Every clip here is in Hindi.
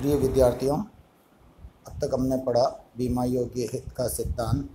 प्रिय विद्यार्थियों, अब तक हमने पढ़ा बीमा योग्य हित का सिद्धांत।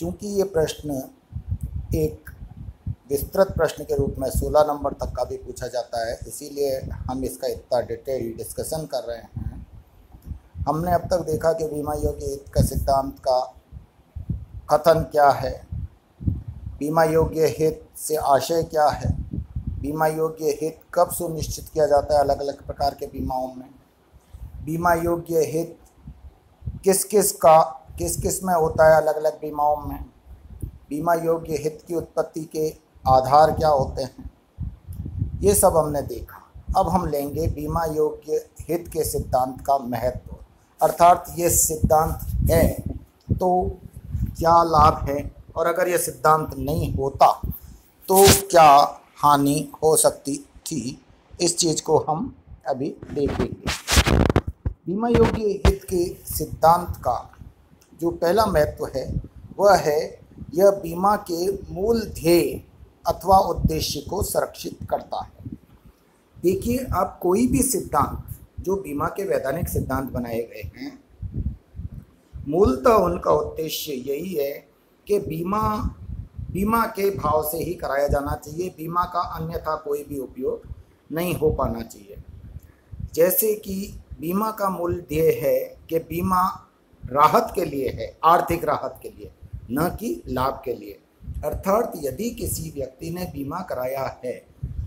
चूँकि ये प्रश्न एक विस्तृत प्रश्न के रूप में 16 नंबर तक का भी पूछा जाता है, इसीलिए हम इसका इतना डिटेल डिस्कशन कर रहे हैं। हमने अब तक देखा कि बीमा योग्य हित का सिद्धांत का कथन क्या है बीमा योग्य हित से आशय क्या है बीमा योग्य हित कब सुनिश्चित किया जाता है अलग अलग प्रकार के बीमाओं में? बीमा योग्य हित किस किस का किस किसमें होता है अलग अलग बीमाओं में? बीमा योग्य हित की उत्पत्ति के आधार क्या होते हैं? ये सब हमने देखा। अब हम लेंगे बीमा योग्य हित के सिद्धांत का महत्व। अर्थात ये सिद्धांत है तो क्या लाभ है? और अगर ये सिद्धांत नहीं होता तो क्या हानि हो सकती थी। इस चीज़ को हम अभी देखेंगे। बीमा योग्य हित के सिद्धांत का जो पहला महत्व है, वह है यह बीमा के मूल ध्येय अथवा उद्देश्य को संरक्षित करता है। देखिए, आप कोई भी सिद्धांत, जो बीमा के वैधानिक सिद्धांत बनाए गए हैं, मूलतः उनका उद्देश्य यही है कि बीमा बीमा के भाव से ही कराया जाना चाहिए। बीमा का अन्यथा कोई भी उपयोग नहीं हो पाना चाहिए। जैसे कि बीमा का मूल ध्येय है कि बीमा राहत के लिए है, आर्थिक राहत के लिए, न कि लाभ के लिए। अर्थात यदि किसी व्यक्ति ने बीमा कराया है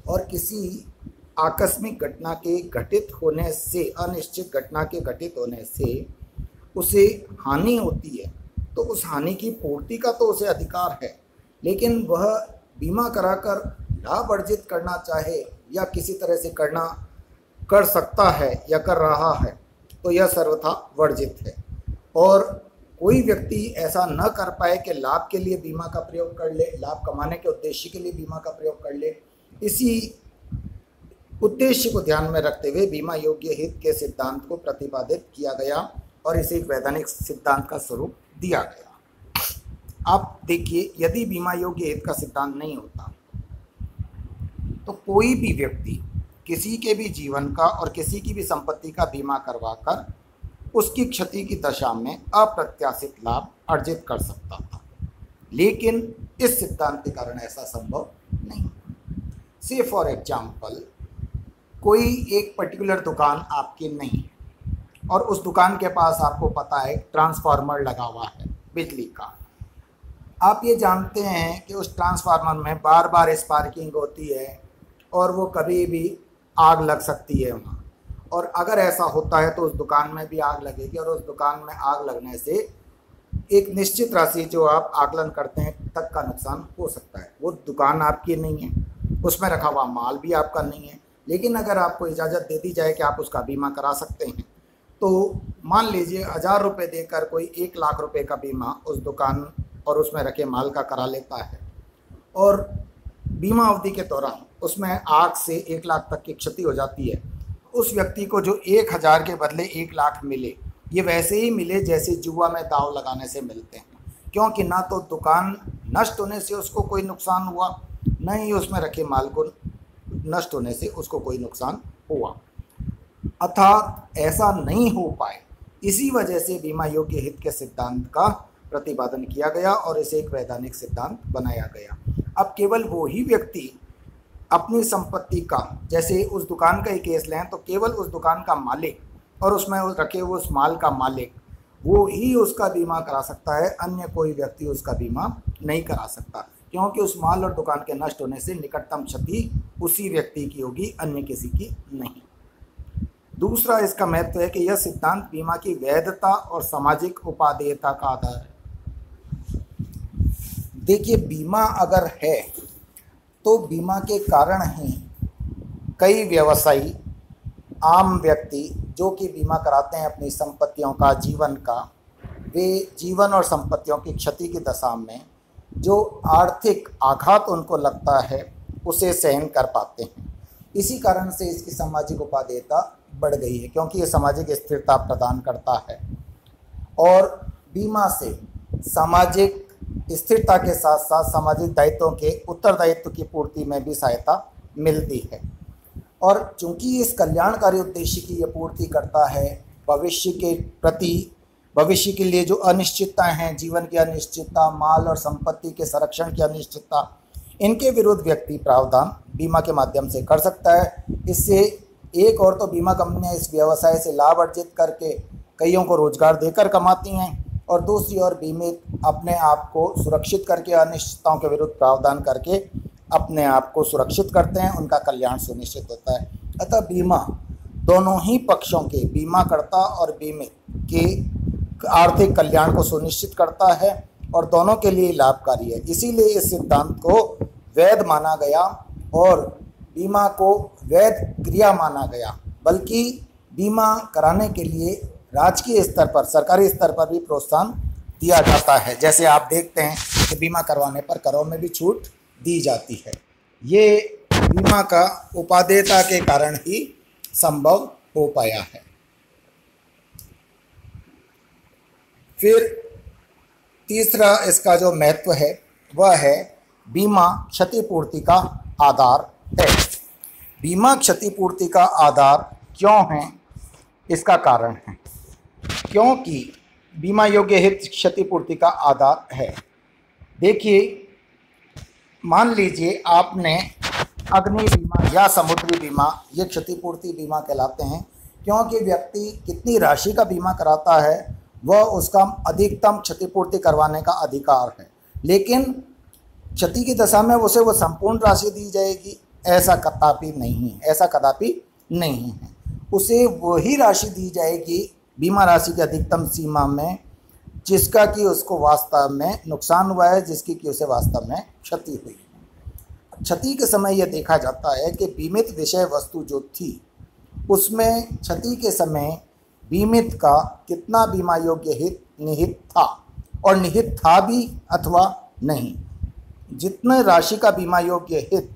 और किसी आकस्मिक घटना के घटित होने से, अनिश्चित घटना के घटित होने से उसे हानि होती है तो उस हानि की पूर्ति का तो उसे अधिकार है। लेकिन वह बीमा कराकर लाभ अर्जित करना चाहे या किसी तरह से करना कर सकता है या कर रहा है तो यह सर्वथा वर्जित है। और कोई व्यक्ति ऐसा न कर पाए कि लाभ के लिए बीमा का प्रयोग कर ले, लाभ कमाने के उद्देश्य के लिए बीमा का प्रयोग कर ले, इसी उद्देश्य को ध्यान में रखते हुए बीमा योग्य हित के सिद्धांत को प्रतिपादित किया गया और इसे एक वैधानिक सिद्धांत का स्वरूप दिया गया। अब देखिए, यदि बीमा योग्य हित का सिद्धांत नहीं होता तो कोई भी व्यक्ति किसी के भी जीवन का और किसी की भी संपत्ति का बीमा करवाकर उसकी क्षति की दशा में अप्रत्याशित लाभ अर्जित कर सकता था। लेकिन इस सिद्धांत के कारण ऐसा संभव नहीं। से फॉर एग्ज़ाम्पल, कोई एक पर्टिकुलर दुकान आपकी नहीं है और उस दुकान के पास आपको पता है ट्रांसफार्मर लगा हुआ है, बिजली का। आप ये जानते हैं कि उस ट्रांसफार्मर में बार बार स्पार्किंग होती है और वो कभी भी आग लग सकती है वहाँ। और अगर ऐसा होता है तो उस दुकान में भी आग लगेगी और उस दुकान में आग लगने से एक निश्चित राशि जो आप आकलन करते हैं तक का नुकसान हो सकता है। वो दुकान आपकी नहीं है, उसमें रखा हुआ माल भी आपका नहीं है। लेकिन अगर आपको इजाज़त दे दी जाए कि आप उसका बीमा करा सकते हैं तो मान लीजिए हज़ार रुपये देकर कोई एक लाख रुपए का बीमा उस दुकान और उसमें रखे माल का करा लेता है। और बीमा अवधि के दौरान उसमें आग से एक लाख तक की क्षति हो जाती है। उस व्यक्ति को जो एक हज़ार के बदले एक लाख मिले, ये वैसे ही मिले जैसे जुआ में दाव लगाने से मिलते हैं। क्योंकि ना तो दुकान नष्ट होने से उसको कोई नुकसान हुआ, न ही उसमें रखे माल को नष्ट होने से उसको कोई नुकसान हुआ। अर्थात ऐसा नहीं हो पाए। इसी वजह से बीमा योग्य हित के सिद्धांत का प्रतिपादन किया गया और इसे एक वैधानिक सिद्धांत बनाया गया। अब केवल वो ही व्यक्ति अपनी संपत्ति का, जैसे उस दुकान का ही केस लें तो केवल उस दुकान का मालिक और उसमें रखे हुए उस माल का मालिक, वो ही उसका बीमा करा सकता है, अन्य कोई व्यक्ति उसका बीमा नहीं करा सकता, क्योंकि उस माल और दुकान के नष्ट होने से निकटतम क्षति उसी व्यक्ति की होगी, अन्य किसी की नहीं। दूसरा इसका महत्व है कि यह सिद्धांत बीमा की वैधता और सामाजिक उपादेयता का आधार है। देखिए, बीमा अगर है तो बीमा के कारण ही कई व्यवसायी, आम व्यक्ति जो कि बीमा कराते हैं अपनी संपत्तियों का, जीवन का, वे जीवन और संपत्तियों की क्षति की दशा में जो आर्थिक आघात उनको लगता है, उसे सहन कर पाते हैं। इसी कारण से इसकी सामाजिक उपादेयता बढ़ गई है, क्योंकि ये सामाजिक स्थिरता प्रदान करता है। और बीमा से सामाजिक स्थिरता के साथ साथ सामाजिक दायित्वों के उत्तरदायित्व की पूर्ति में भी सहायता मिलती है। और चूँकि इस कल्याणकारी उद्देश्य की यह पूर्ति करता है, भविष्य के प्रति, भविष्य के लिए जो अनिश्चितताएँ हैं, जीवन की अनिश्चितता, माल और संपत्ति के संरक्षण की अनिश्चितता, इनके विरुद्ध व्यक्ति प्रावधान बीमा के माध्यम से कर सकता है। इससे एक और तो बीमा कंपनियाँ इस व्यवसाय से लाभ अर्जित करके कईयों को रोज़गार देकर कमाती हैं। और दूसरी ओर बीमित अपने आप को सुरक्षित करके अनिश्चितताओं के विरुद्ध प्रावधान करके अपने आप को सुरक्षित करते हैं, उनका कल्याण सुनिश्चित होता है। अतः बीमा दोनों ही पक्षों के, बीमाकर्ता और बीमित के आर्थिक कल्याण को सुनिश्चित करता है और दोनों के लिए लाभकारी है। इसीलिए इस सिद्धांत को वैध माना गया और बीमा को वैध क्रिया माना गया, बल्कि बीमा कराने के लिए राजकीय स्तर पर, सरकारी स्तर पर भी प्रोत्साहन दिया जाता है। जैसे आप देखते हैं कि बीमा करवाने पर करों में भी छूट दी जाती है। ये बीमा का उपादेयता के कारण ही संभव हो पाया है। फिर तीसरा इसका जो महत्व है, वह है बीमा क्षतिपूर्ति का आधार है। बीमा क्षतिपूर्ति का आधार क्यों है? इसका कारण है। क्योंकि बीमा योग्य हित क्षतिपूर्ति का आधार है। देखिए, मान लीजिए आपने अग्नि बीमा या समुद्री बीमा, ये क्षतिपूर्ति बीमा कहलाते हैं, क्योंकि व्यक्ति कितनी राशि का बीमा कराता है, वह उसका अधिकतम क्षतिपूर्ति करवाने का अधिकार है। लेकिन क्षति की दशा में उसे वो संपूर्ण राशि दी जाएगी, ऐसा कदापि नहीं है, ऐसा कदापि नहीं है। उसे वही राशि दी जाएगी बीमा राशि की अधिकतम सीमा में, जिसका कि उसको वास्तव में नुकसान हुआ है, जिसकी कि उसे वास्तव में क्षति हुई क्षति के समय यह देखा जाता है कि बीमित विषय वस्तु जो थी, उसमें क्षति के समय बीमित का कितना बीमा योग्य हित, निहित था और निहित था भी अथवा नहीं। जितने राशि का बीमा योग्य हित,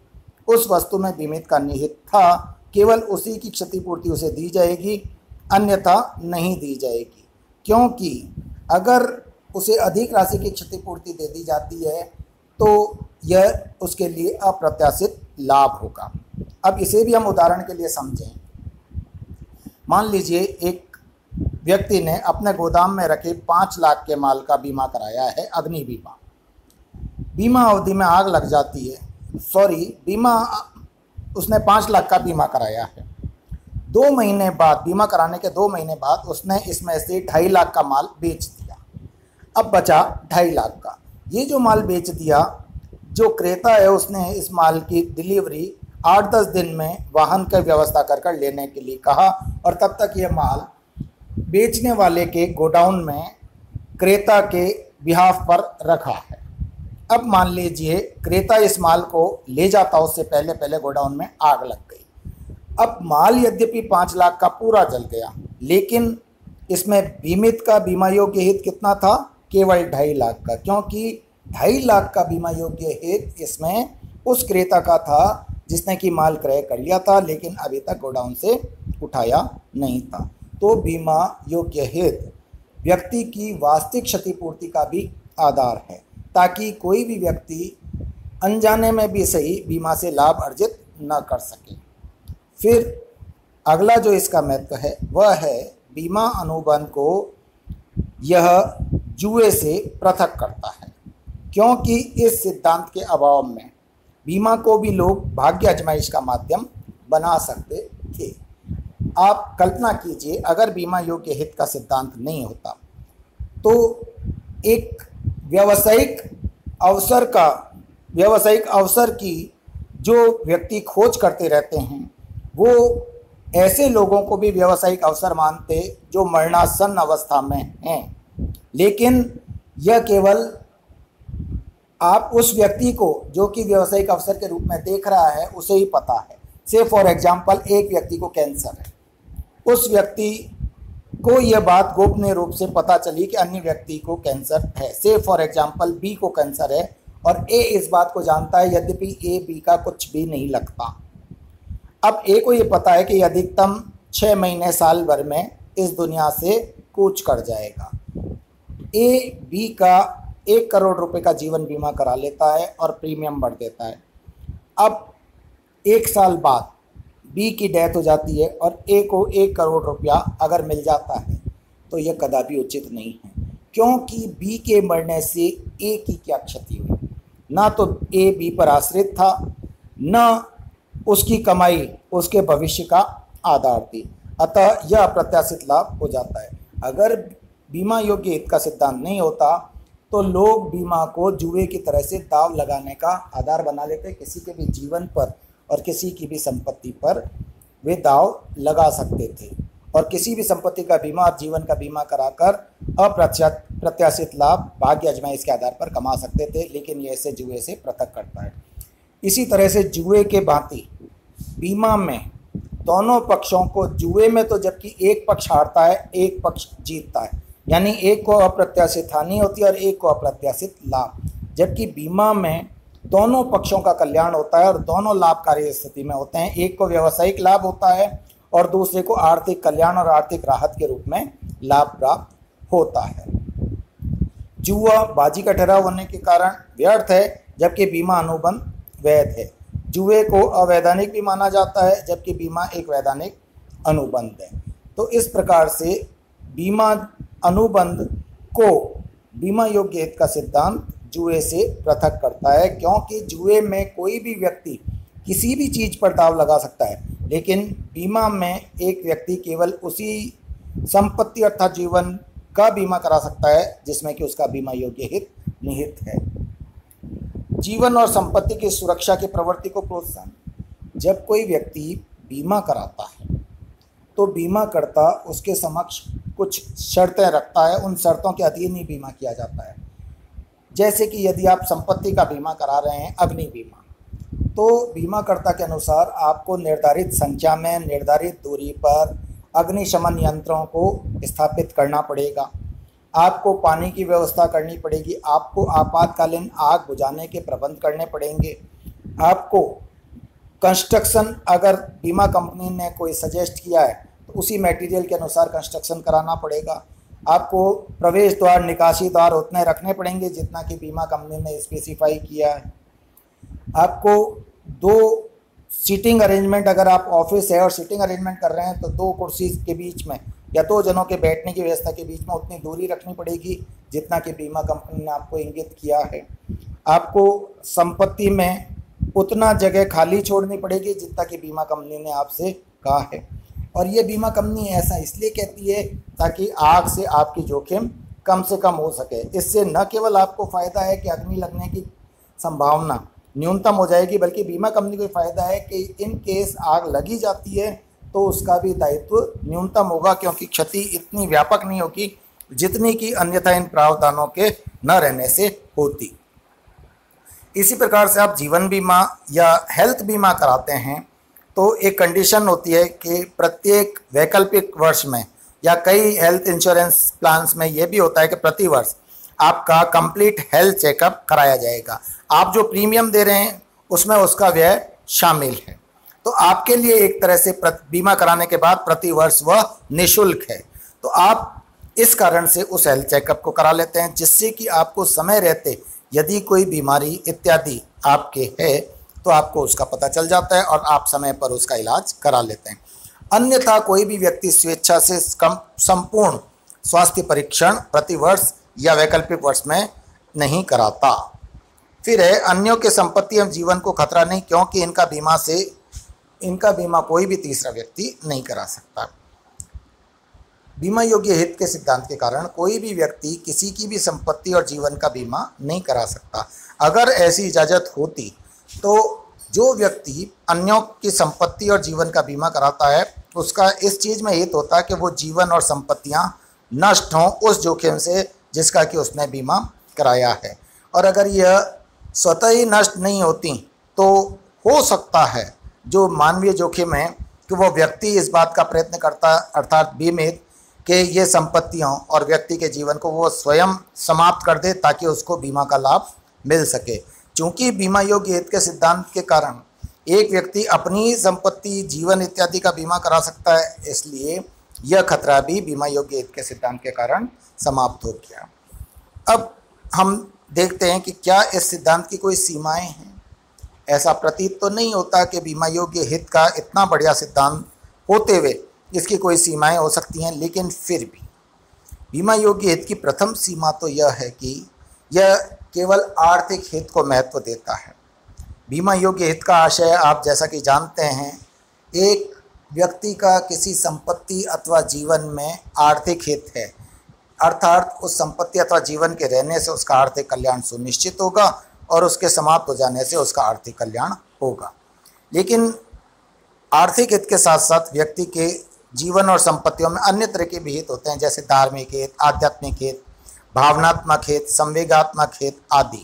उस वस्तु में बीमित का निहित था, केवल उसी की क्षतिपूर्ति उसे दी जाएगी। अन्यथा नहीं दी जाएगी। क्योंकि अगर उसे अधिक राशि की क्षतिपूर्ति दे दी जाती है तो यह उसके लिए अप्रत्याशित लाभ होगा। अब इसे भी हम उदाहरण के लिए समझें। मान लीजिए एक व्यक्ति ने अपने गोदाम में रखे पाँच लाख के माल का बीमा कराया है, अग्नि बीमा। बीमा अवधि में आग लग जाती है। सॉरी, बीमा, उसने पाँच लाख का बीमा कराया है। दो महीने बाद, बीमा कराने के दो महीने बाद उसने इसमें से ढाई लाख का माल बेच दिया। अब बचा ढाई लाख का। ये जो माल बेच दिया, जो क्रेता है, उसने इस माल की डिलीवरी आठ दस दिन में वाहन का व्यवस्था कर कर लेने के लिए कहा और तब तक ये माल बेचने वाले के गोडाउन में क्रेता के बिहाफ पर रखा है। अब मान लीजिए, क्रेता इस माल को ले जाता, उससे पहले पहले गोडाउन में आग लग गई। अब माल यद्यपि पाँच लाख का पूरा जल गया, लेकिन इसमें बीमित का बीमा योग्य हित कितना था? केवल ढाई लाख का, क्योंकि ढाई लाख का बीमा योग्य हित इसमें उस क्रेता का था जिसने कि माल क्रय कर लिया था, लेकिन अभी तक गोडाउन से उठाया नहीं था। तो बीमा योग्य हित व्यक्ति की वास्तविक क्षतिपूर्ति का भी आधार है, ताकि कोई भी व्यक्ति अनजाने में भी सही बीमा से लाभ अर्जित न कर सके। फिर अगला जो इसका महत्व है, वह है बीमा अनुबंध को यह जुए से पृथक करता है। क्योंकि इस सिद्धांत के अभाव में बीमा को भी लोग भाग्य अजमाइश का माध्यम बना सकते थे। आप कल्पना कीजिए, अगर बीमा योग्य हित का सिद्धांत नहीं होता तो एक व्यावसायिक अवसर का, व्यावसायिक अवसर की जो व्यक्ति खोज करते रहते हैं वो ऐसे लोगों को भी व्यवसायिक अवसर मानते जो मरणासन अवस्था में हैं। लेकिन यह केवल आप उस व्यक्ति को जो कि व्यवसायिक अवसर के रूप में देख रहा है, उसे ही पता है। से फॉर एग्जांपल एक व्यक्ति को कैंसर है। उस व्यक्ति को यह बात गोपनीय रूप से पता चली कि अन्य व्यक्ति को कैंसर है। से फॉर एग्जांपल बी को कैंसर है और ए इस बात को जानता है, यद्यपि ए बी का कुछ भी नहीं लगता। अब ए को ये पता है कि अधिकतम छः महीने साल भर में इस दुनिया से कूच कर जाएगा। ए बी का एक करोड़ रुपए का जीवन बीमा करा लेता है और प्रीमियम बढ़ देता है। अब एक साल बाद बी की डेथ हो जाती है और ए को एक करोड़ रुपया अगर मिल जाता है तो यह कदापि उचित नहीं है, क्योंकि बी के मरने से ए की क्या क्षति हुई? ना तो ए बी पर आश्रित था, न उसकी कमाई, उसके भविष्य का आधार थी। अतः यह अप्रत्याशित लाभ हो जाता है। अगर बीमा योग्य हित का सिद्धांत नहीं होता तो लोग बीमा को जुए की तरह से दाव लगाने का आधार बना लेते। किसी के भी जीवन पर और किसी की भी संपत्ति पर वे दाव लगा सकते थे। और किसी भी संपत्ति का बीमा और जीवन का बीमा कराकर अप्रत्याशित लाभ, भाग्य अजमाइश के आधार पर कमा सकते थे, लेकिन ये इसे जुए से पृथक करता है। इसी तरह से जुए के भांति बीमा में, दोनों पक्षों को जुए में तो जबकि एक पक्ष हारता है, एक पक्ष जीतता है। यानी एक को अप्रत्याशित हानि होती है और एक को अप्रत्याशित लाभ। जबकि बीमा में दोनों पक्षों का कल्याण होता है और दोनों लाभकारी स्थिति में होते हैं। एक को व्यवसायिक लाभ होता है और दूसरे को आर्थिक कल्याण और आर्थिक राहत के रूप में लाभ प्राप्त होता है। जुआ बाजी का ठहराव होने के कारण व्यर्थ है, जबकि बीमा अनुबंध वैध है। जुए को अवैधानिक भी माना जाता है, जबकि बीमा एक वैधानिक अनुबंध है। तो इस प्रकार से बीमा अनुबंध को बीमा योग्य हित का सिद्धांत जुए से पृथक करता है, क्योंकि जुए में कोई भी व्यक्ति किसी भी चीज़ पर दाव लगा सकता है, लेकिन बीमा में एक व्यक्ति केवल उसी संपत्ति अर्थात जीवन का बीमा करा सकता है, जिसमें कि उसका बीमा योग्य हित निहित है। जीवन और संपत्ति की सुरक्षा की प्रवृत्ति को प्रोत्साहन। जब कोई व्यक्ति बीमा कराता है तो बीमाकर्ता उसके समक्ष कुछ शर्तें रखता है, उन शर्तों के अधीन ही बीमा किया जाता है। जैसे कि यदि आप संपत्ति का बीमा करा रहे हैं, अग्नि बीमा तो बीमाकर्ता के अनुसार आपको निर्धारित संख्या में निर्धारित दूरी पर अग्निशमन यंत्रों को स्थापित करना पड़ेगा। आपको पानी की व्यवस्था करनी पड़ेगी, आपको आपातकालीन आग बुझाने के प्रबंध करने पड़ेंगे। आपको कंस्ट्रक्शन अगर बीमा कंपनी ने कोई सजेस्ट किया है तो उसी मटेरियल के अनुसार कंस्ट्रक्शन कराना पड़ेगा। आपको प्रवेश द्वार, निकासी द्वार उतने रखने पड़ेंगे जितना कि बीमा कंपनी ने स्पेसिफाई किया है। आपको दो सीटिंग अरेंजमेंट अगर आप ऑफ़िस है और सीटिंग अरेंजमेंट कर रहे हैं तो दो कुर्सी के बीच में दो जनों के बैठने की व्यवस्था के बीच में उतनी दूरी रखनी पड़ेगी जितना कि बीमा कंपनी ने आपको इंगित किया है। आपको संपत्ति में उतना जगह खाली छोड़नी पड़ेगी जितना कि बीमा कंपनी ने आपसे कहा है। और ये बीमा कंपनी ऐसा इसलिए कहती है ताकि आग से आपकी जोखिम कम से कम हो सके। इससे न केवल आपको फ़ायदा है कि अग्नि लगने की संभावना न्यूनतम हो जाएगी, बल्कि बीमा कंपनी को फ़ायदा है कि इन केस आग लगी जाती है तो उसका भी दायित्व न्यूनतम होगा, क्योंकि क्षति इतनी व्यापक नहीं होगी जितनी कि अन्यथा इन प्रावधानों के न रहने से होती। इसी प्रकार से आप जीवन बीमा या हेल्थ बीमा कराते हैं तो एक कंडीशन होती है कि प्रत्येक वैकल्पिक वर्ष में या कई हेल्थ इंश्योरेंस प्लान्स में ये भी होता है कि प्रति वर्ष आपका कंप्लीट हेल्थ चेकअप कराया जाएगा। आप जो प्रीमियम दे रहे हैं, उसमें उसका व्यय शामिल है। तो आपके लिए एक तरह से बीमा कराने के बाद प्रति वर्ष वह निशुल्क है। तो आप इस कारण से उस हेल्थ चेकअप को करा लेते हैं, जिससे कि आपको समय रहते, यदि कोई बीमारी इत्यादि आपके है तो आपको उसका पता चल जाता है और आप समय पर उसका इलाज करा लेते हैं। अन्यथा कोई भी व्यक्ति स्वेच्छा से संपूर्ण स्वास्थ्य परीक्षण प्रतिवर्ष या वैकल्पिक वर्ष में नहीं कराता। फिर है, अन्यों के संपत्ति एवं जीवन को खतरा नहीं, क्योंकि इनका बीमा से इनका बीमा कोई भी तीसरा व्यक्ति नहीं करा सकता। बीमा योग्य हित के सिद्धांत के कारण कोई भी व्यक्ति किसी की भी संपत्ति और जीवन का बीमा नहीं करा सकता। अगर ऐसी इजाज़त होती तो जो व्यक्ति अन्यों की संपत्ति और जीवन का बीमा कराता है, उसका इस चीज़ में हित होता है कि वो जीवन और संपत्तियाँ नष्ट हों उस जोखिम से जिसका कि उसने बीमा कराया है। और अगर यह स्वतः ही नष्ट नहीं होती तो हो सकता है जो मानवीय जोखिम है, कि वो व्यक्ति इस बात का प्रयत्न करता, अर्थात बीमित, कि ये संपत्तियों और व्यक्ति के जीवन को वो स्वयं समाप्त कर दे ताकि उसको बीमा का लाभ मिल सके। चूँकि बीमा योग्य हित के सिद्धांत के कारण एक व्यक्ति अपनी संपत्ति, जीवन इत्यादि का बीमा करा सकता है, इसलिए यह खतरा भी बीमा योग्य हित के सिद्धांत के कारण समाप्त हो गया। अब हम देखते हैं कि क्या इस सिद्धांत की कोई सीमाएँ हैं। ऐसा प्रतीत तो नहीं होता कि बीमा योग्य हित का इतना बढ़िया सिद्धांत होते हुए इसकी कोई सीमाएँ हो सकती हैं, लेकिन फिर भी। बीमा योग्य हित की प्रथम सीमा तो यह है कि यह केवल आर्थिक हित को महत्व देता है। बीमा योग्य हित का आशय आप जैसा कि जानते हैं, एक व्यक्ति का किसी संपत्ति अथवा जीवन में आर्थिक हित है। अर्थात उस संपत्ति अथवा जीवन के रहने से उसका आर्थिक कल्याण सुनिश्चित होगा और उसके समाप्त हो जाने से उसका आर्थिक कल्याण होगा। लेकिन आर्थिक हित के साथ साथ व्यक्ति के जीवन और संपत्तियों में अन्य तरह के भी हित होते हैं, जैसे धार्मिक हित, आध्यात्मिक हित, भावनात्मक हित, संवेगात्मक हित आदि।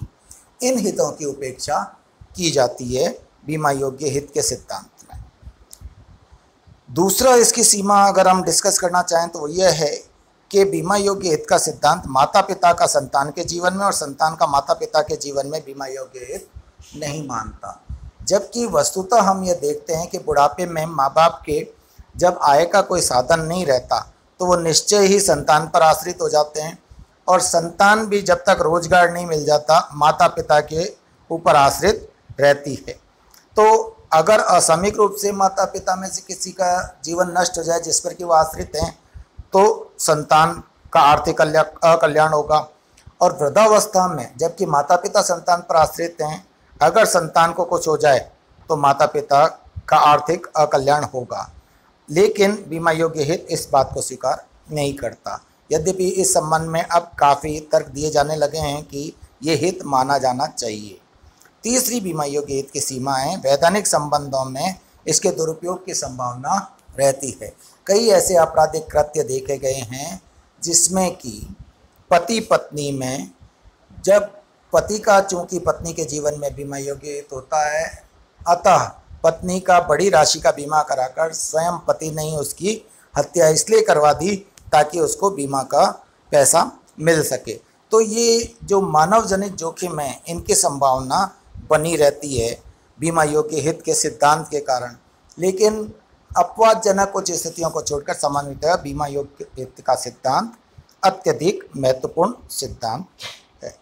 इन हितों की उपेक्षा की जाती है बीमा योग्य हित के सिद्धांत में। दूसरा, इसकी सीमा अगर हम डिस्कस करना चाहें तो यह है कि बीमा योग्य हित का सिद्धांत माता पिता का संतान के जीवन में और संतान का माता पिता के जीवन में बीमा योग्य हित नहीं मानता। जबकि वस्तुतः हम ये देखते हैं कि बुढ़ापे में माँ बाप के जब आय का कोई साधन नहीं रहता तो वो निश्चय ही संतान पर आश्रित हो जाते हैं और संतान भी जब तक रोज़गार नहीं मिल जाता माता पिता के ऊपर आश्रित रहती है। तो अगर असामयिक रूप से माता पिता में से किसी का जीवन नष्ट हो जाए, जिस पर कि वो आश्रित हैं तो संतान का आर्थिक कल्याण होगा। और वृद्धावस्था में जबकि माता पिता संतान पर आश्रित हैं, अगर संतान को कुछ हो जाए तो माता पिता का आर्थिक अकल्याण होगा। लेकिन बीमा योग्य हित इस बात को स्वीकार नहीं करता। यद्यपि इस संबंध में अब काफ़ी तर्क दिए जाने लगे हैं कि ये हित माना जाना चाहिए। तीसरी बीमा योग्य हित की सीमाएँ वैधानिक संबंधों में इसके दुरुपयोग की संभावना रहती है। कई ऐसे आपराधिक कृत्य देखे गए हैं, जिसमें कि पति पत्नी में, जब पति का चूँकि पत्नी के जीवन में बीमा योग्य हित होता है, अतः पत्नी का बड़ी राशि का बीमा कराकर स्वयं पति ने ही उसकी हत्या इसलिए करवा दी ताकि उसको बीमा का पैसा मिल सके। तो ये जो मानव जनित जोखिम है, इनकी संभावना बनी रहती है बीमा योग्य हित के सिद्धांत के कारण। लेकिन अपवादजनक कुछ स्थितियों को छोड़कर सामान्यतः बीमा योग्य व्यक्ति का सिद्धांत अत्यधिक महत्वपूर्ण सिद्धांत है।